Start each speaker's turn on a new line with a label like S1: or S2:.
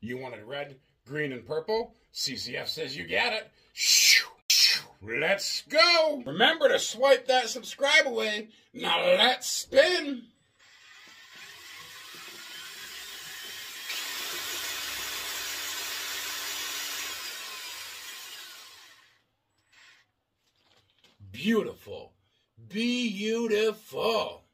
S1: You wanted red, green, and purple? CCF says you got it. Let's go. Remember to swipe that subscribe away. Now let's spin. Beautiful. Beautiful.